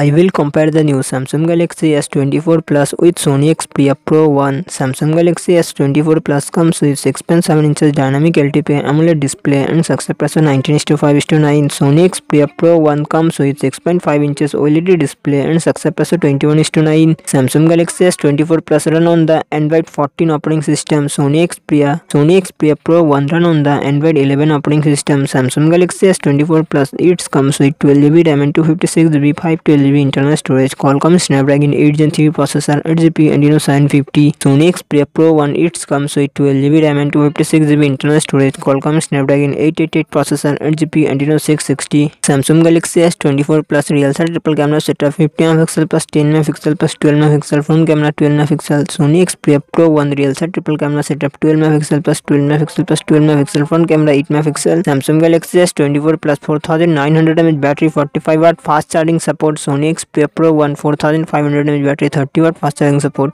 I will compare the new Samsung Galaxy S24 Plus with Sony Xperia Pro 1. Samsung Galaxy S24 Plus comes with 6.7 inches dynamic LTP AMOLED display and success ratio 19:5:9. Sony Xperia Pro 1 comes with 6.5 inches OLED display and success ratio 21:9. Samsung Galaxy S24 Plus run on the Android 14 operating system. Sony Xperia uh, Sony Xperia Pro 1 run on the Android 11 operating system. Samsung Galaxy S24 Plus it comes with 12GB RAM and 256GB 512 GB internal storage, Qualcomm Snapdragon 8 Gen 3 processor, 8GB Adreno 750, Sony Xperia Pro 1 it comes with 12GB RAM and 256GB internal storage, Qualcomm Snapdragon 888 processor, 8GB Adreno 660, Samsung Galaxy S24 Plus real set triple camera setup 50 MP plus 10 MP plus 12 MP front camera 12 MP, Sony Xperia Pro 1 real set triple camera setup 12 MP plus 12 MP plus 12 MP front camera 8 MP, Samsung Galaxy S24 Plus 4900 mAh battery 45 watt fast charging support Sony Xperia Pro 1 4500 mAh battery 30 watt fast charging support